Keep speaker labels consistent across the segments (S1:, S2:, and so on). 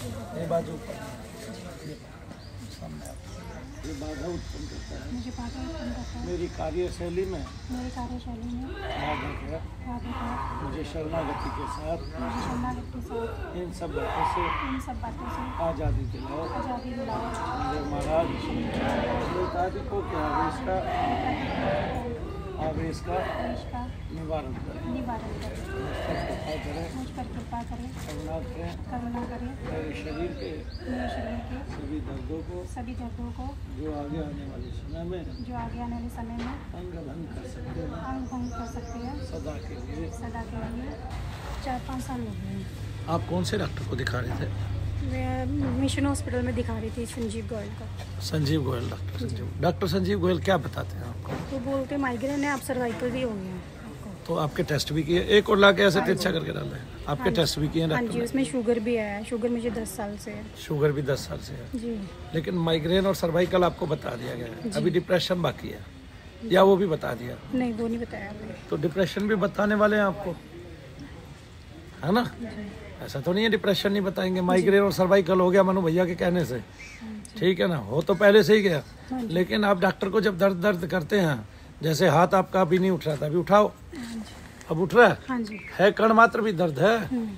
S1: ये बाजू ऊपर। ये बाधा उत्पन्न करता है।
S2: मुझे बाधा उत्पन्न करता है।
S1: मेरी कार्यशैली में।
S2: मेरी कार्यशैली में।
S1: बाधक है।
S2: बाधा का
S1: मुझे शरणागति के साथ।
S2: मुझे शरणागत के साथ।
S1: इन सब बातों से
S2: इन सब बातों से
S1: आज़ादी दिलाओ।
S2: आज़ादी दिलाओ।
S1: महाराज नेताजी को के आवेश का आवेश का निवारण करें।
S2: निवारण करें।
S1: मुझ कृपा करें।
S2: मुझ पर कृपा करें।
S1: करुणा करें।
S2: करुणा करें।
S1: मेरे शरीर के
S2: मेरे शरीर के
S1: सभी दर्दों को
S2: सभी दर्दों को
S1: जो आगे आने वाले समय में
S2: जो आगे आने वाले समय में
S1: अंग भंग कर सकते हैं।
S2: अंग भंग कर सकते हैं।
S1: सदा के लिए।
S2: सदा के लिए। चार पाँच साल हो गए। हैं
S1: आप कौन से डॉक्टर को दिखा रहे थे?
S2: मैं मिशन हॉस्पिटल में दिखा रही थी संजीव गोयल का।
S1: संजीव गोयल डॉक्टर संजीव। डॉक्टर संजीव गोयल क्या बताते हैं आपको?
S2: तो बोलते माइग्रेन है आप सर्वाइकल भी हो गए हैं
S1: तो आपके टेस्ट भी किए। एक और लाके ऐसे तिरछा करके डाल हैं। आपके टेस्ट भी किए हैं
S2: हाँ जी उसमें शुगर भी है। शुगर मुझे दस साल से है।
S1: शुगर भी दस साल से है।
S2: जी।
S1: लेकिन माइग्रेन और सर्वाइकल आपको बता दिया गया है। अभी डिप्रेशन बाकी है। या वो भी बता दिया?
S2: नहीं वो नहीं बताया
S1: तो डिप्रेशन भी बताने वाले हैं आपको? है ना? ऐसा तो नहीं है डिप्रेशन नहीं बताएँगे। माइग्रेन और सर्वाइकल हो गया मनु भैया के कहने से। ठीक है ना? हो तो पहले से ही गया।
S2: हाँ
S1: लेकिन आप डॉक्टर को जब दर्द दर्द करते हैं जैसे हाथ आपका अभी नहीं उठ रहा था अभी उठाओ।
S2: हाँ
S1: अब उठ रहा है?
S2: हाँ
S1: है कण मात्र भी दर्द है?
S2: हम्म,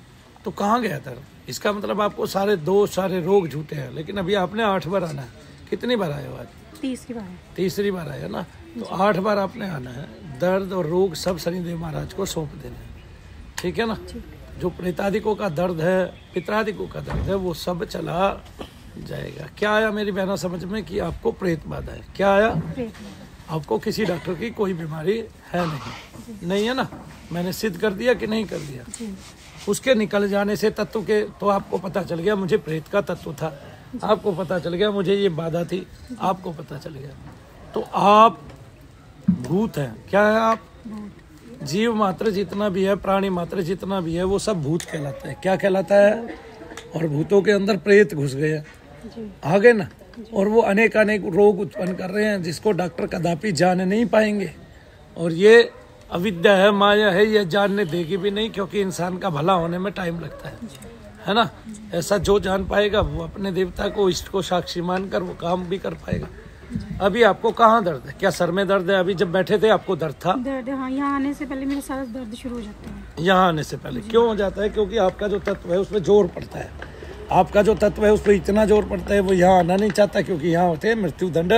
S1: तो कहाँ गया दर्द? इसका मतलब आपको सारे दो सारे रोग झूठे हैं। लेकिन अभी आपने आठ बार आना है। कितनी बार आए हो आज?
S2: तीसरी बार।
S1: तीसरी बार आया ना? तो आठ बार आपने आना है। दर्द और रोग सब शनिदेव महाराज को सौंप देना हैं। ठीक है ना? जो प्रेतादिकों का दर्द है पितरादिकों का दर्द है वो सब चला। जाएगा। क्या आया मेरी बहना समझ में कि आपको प्रेत बाधा है? क्या आया? आपको किसी डॉक्टर की कोई बीमारी है नहीं। नहीं है ना? मैंने सिद्ध कर दिया कि नहीं कर दिया? उसके निकल जाने से तत्व के तो आपको पता चल गया मुझे प्रेत का तत्व था। आपको पता चल गया मुझे ये बाधा थी। आपको पता चल गया। तो आप भूत हैं। क्या है आप? जीव मात्र जितना भी है प्राणी मात्र जितना भी है वो सब भूत कहलाता है। क्या कहलाता है? और भूतों के अंदर प्रेत घुस गए हैं। आ गए ना? और वो अनेक अनेक रोग उत्पन्न कर रहे हैं जिसको डॉक्टर कदापि जान नहीं पाएँगे। और ये अविद्या है माया है ये जानने देगी भी नहीं क्योंकि इंसान का भला होने में टाइम लगता है। है ना? ऐसा जो जान पाएगा वो अपने देवता को इष्ट को साक्षी मानकर वो काम भी कर पाएगा। अभी आपको कहाँ दर्द है? क्या सर में दर्द है? अभी जब बैठे थे आपको दर्द था?
S2: दर्द हाँ यहाँ आने से पहले मेरे सारा दर्द शुरू हो जाता है।
S1: यहाँ आने से पहले। क्यों हो जाता है? क्योंकि आपका जो तत्व है उसमें ज़ोर पड़ता है। आपका जो तत्व है उस पर इतना ज़ोर पड़ता है वो यहाँ आना नहीं चाहता क्योंकि यहाँ होते हैं मृत्यु दंड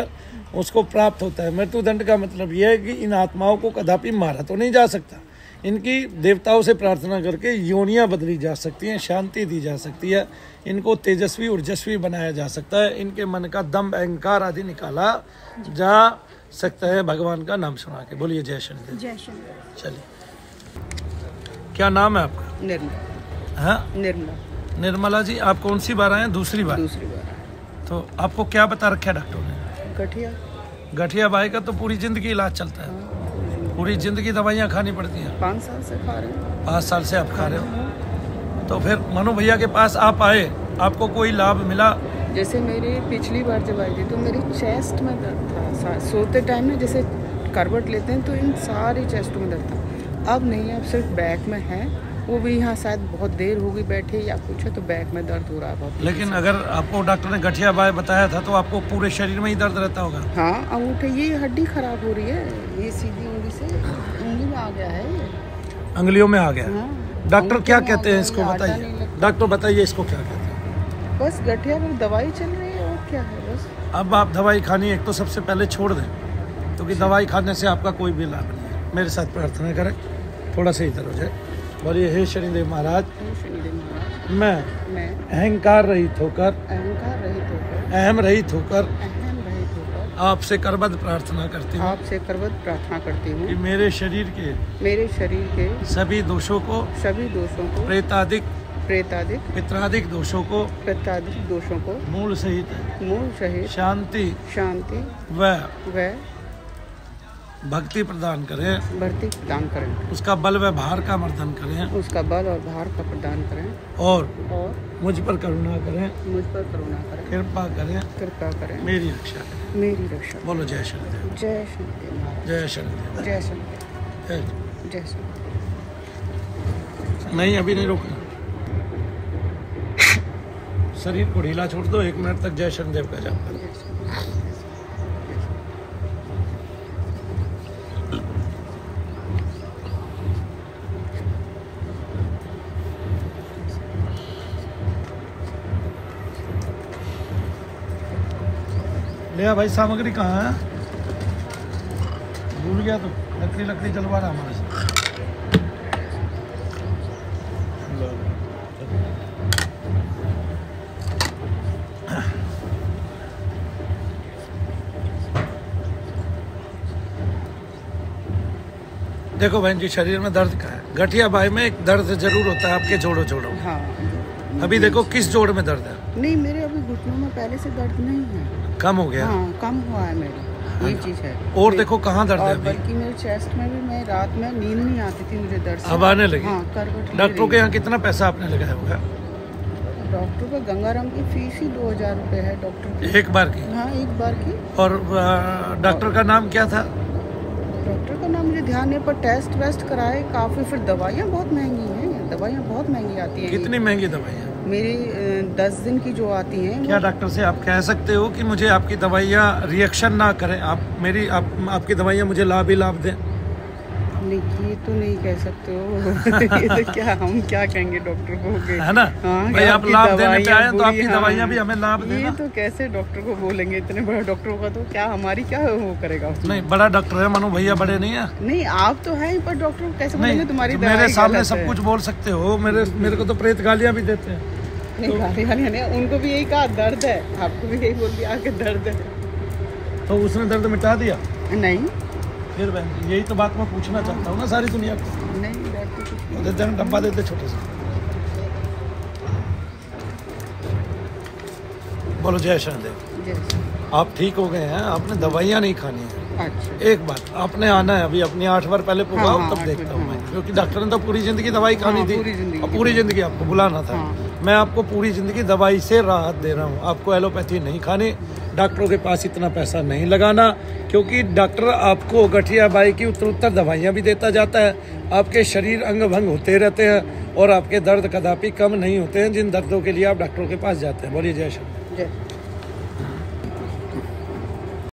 S1: उसको प्राप्त होता है। मृत्यु दंड का मतलब यह है कि इन आत्माओं को कदापि मारा तो नहीं जा सकता। इनकी देवताओं से प्रार्थना करके योनियाँ बदली जा सकती हैं शांति दी जा सकती है। इनको तेजस्वी ऊर्जस्वी बनाया जा सकता है। इनके मन का दम अहंकार आदि निकाला जा सकता है। भगवान का नाम सुना के। बोलिए जय शनिदेव।
S2: जय शंकर
S1: चलिए। क्या नाम है आपका?
S3: निर्मला।
S1: हाँ?
S3: निर्मला।
S1: निर्मला जी आप कौन सी बार आए? हैं दूसरी बार?
S3: दूसरी बार।
S1: तो आपको क्या बता रखा है डॉक्टर ने?
S3: गठिया।
S1: गठिया बाई का तो पूरी ज़िंदगी इलाज चलता है। पूरी ज़िंदगी। दवाइयाँ खानी पड़ती हैं।
S3: पाँच साल से खा रहे हैं।
S1: पाँच साल से आप खा रहे हो? तो फिर मनु भैया के पास आप आए आपको कोई लाभ मिला?
S3: जैसे मेरी पिछली बार जब आई थी तो मेरी चेस्ट में दर्द था। सोते टाइम ना जैसे करवट लेते हैं तो इन सारी चेस्ट में दर्द था। अब नहीं अब सिर्फ़ बैक में है। वो भी यहाँ शायद बहुत देर होगी बैठे या कुछ है तो बैक में दर्द हो रहा है बहुत
S1: लेकिन अगर आपको डॉक्टर ने गठिया बाय बताया था तो आपको पूरे शरीर में ही दर्द रहता होगा।
S3: हाँ अंगूठे ये हड्डी खराब हो रही है ये सीधी उंगली से उंगली में आ गया है। ये।
S1: अंगलियों में आ गया।
S3: हाँ
S1: डॉक्टर क्या कहते हैं इसको बताइए। डॉक्टर बताइए इसको क्या कहते हैं।
S3: बस गठिया में दवाई चल रही है और क्या है बस।
S1: अब आप दवाई खानी एक तो सबसे पहले छोड़ दें क्योंकि दवाई खाने से आपका कोई भी लाभ नहीं है। मेरे साथ प्रार्थना करें थोड़ा सा इधर हो जाए। बोलिए हे शनिदेव महाराज। मैं अहंकार रहित होकर
S3: अहंकार रहित होकर
S1: अहम रहित होकर आपसे करबद्ध प्रार्थना करती हूँ
S3: आपसे करवत प्रार्थना करती
S1: कि
S3: हूँ
S1: मेरे शरीर के
S3: मेरे शरीर के
S1: सभी दोषों को
S3: सभी दोषों को
S1: प्रेतादिक
S3: प्रेतादिक
S1: पित्रादिक दोषों को
S3: प्रतादिक दोषों को
S1: मूल सहित
S3: मूल सहित
S1: शांति
S3: शांति
S1: व
S3: व
S1: भक्ति प्रदान करें।
S3: भक्ति प्रदान करें।
S1: उसका बल व भार का मर्दन करें।
S3: उसका बल और भार का प्रदान करें।
S1: और
S3: और
S1: मुझ पर करुणा करें।
S3: मुझ पर करुणा करें।
S1: कृपा करें।
S3: कृपा करें।
S1: मेरी रक्षा करें।
S3: मेरी रक्षा
S1: बोलो जय शनिदेव।
S3: जय शनिदेव
S1: जय शनिदेव।
S3: जय शनिदेव।
S1: जय।
S3: जय शनिदेव।
S1: नहीं अभी नहीं रोकना शरीर को ढीला छोड़ दो एक मिनट तक जय शनिदेव का जाप करो। ले भाई, सामग्री कहाँ है? भूल गया तो लकड़ी लकड़ी चलवा रहा हमारे देखो बहन जी, शरीर में दर्द का है। गठिया भाई में एक दर्द ज़रूर होता है, आपके जोड़ों जोड़ों में।
S3: हाँ।
S1: अभी देखो किस जोड़ में दर्द है।
S3: नहीं मेरे अभी घुटनों में पहले से दर्द नहीं है।
S1: कम हो गया?
S3: हाँ कम हुआ है मेरे। ये चीज़ है।
S1: और देखो कहाँ दर्द है अभी?
S3: बल्कि मेरे चेस्ट में भी मैं रात में नींद नहीं आती थी मुझे दर्द से।
S1: अब आने लगी?
S3: हाँ
S1: डॉक्टरों के यहाँ कितना पैसा आपने लगाया होगा
S3: डॉक्टर का गंगाराम की फ़ीस ही दो हज़ार रूपए है डॉक्टर की।
S1: एक बार की?
S3: हाँ एक बार की।
S1: और डॉक्टर का नाम क्या था?
S3: डॉक्टर का नाम मुझे ध्यान है पर टेस्ट वेस्ट कराए काफ़ी फिर दवाइयाँ बहुत महँगी हैं। दवाइयाँ बहुत महँगी आती हैं।
S1: कितनी महँगी दवाइयाँ
S3: मेरी दस दिन की जो आती हैं
S1: क्या डॉक्टर से आप कह सकते हो कि मुझे आपकी दवाइयाँ रिएक्शन ना करें? आप मेरी आप आपकी दवाइयाँ मुझे लाभ ही लाभ दें।
S3: नहीं ये तो नहीं कह सकते हो। ये तो क्या हम क्या कहेंगे डॉक्टर को
S1: है ना?
S3: हाँ,
S1: भाई आप लाभ देने पे आए तो आपकी
S3: हाँ।
S1: दवाइयाँ भी हमें लाभ
S3: ये तो कैसे डॉक्टर को बोलेंगे इतने बड़े डॉक्टरों का? तो क्या हमारी क्या वो करेगा उसमें?
S1: नहीं बड़ा डॉक्टर है मनु भैया बड़े नहीं है।
S3: नहीं आप तो है पर डॉक्टर कैसे बोलेंगे? तुम्हारी
S1: तो मेरे सामने सब कुछ बोल सकते हो मेरे मेरे को तो प्रेत गालियाँ भी देते हैं।
S3: नहीं गाली वाली नहीं उनको भी यही कहा दर्द है। आपको भी यही बोल दिया दर्द है।
S1: तो उसने दर्द मिटा दिया?
S3: नहीं।
S1: फिर बहन यही तो बात मैं पूछना चाहता हूँ ना सारी दुनिया को।
S3: नहीं
S1: हैं डब्बा देते छोटे से। बोलो जय
S3: नहीं
S1: आप ठीक हो गए हैं? आपने दवाइयाँ नहीं खानी है।
S3: अच्छा।
S1: एक बात आपने आना है अभी अपनी आठ बार पहले पुगाओ
S3: हाँ,
S1: तब देखता हूँ मैं।
S3: हाँ।
S1: क्योंकि डॉक्टर ने तो पूरी ज़िंदगी दवाई खानी
S3: हाँ,
S1: थी। और पूरी ज़िंदगी आपको बुलाना था।
S3: हाँ।
S1: मैं आपको पूरी ज़िंदगी दवाई से राहत दे रहा हूँ। आपको एलोपैथी नहीं खानी डॉक्टरों के पास इतना पैसा नहीं लगाना, क्योंकि डॉक्टर आपको गठिया बाई की उत्तर उत्तर दवाइयाँ भी देता जाता है। आपके शरीर अंग भंग होते रहते हैं और आपके दर्द कदापि कम नहीं होते हैं। जिन दर्दों के लिए आप डॉक्टरों के पास जाते हैं। बोलिए जय श्री
S3: जय।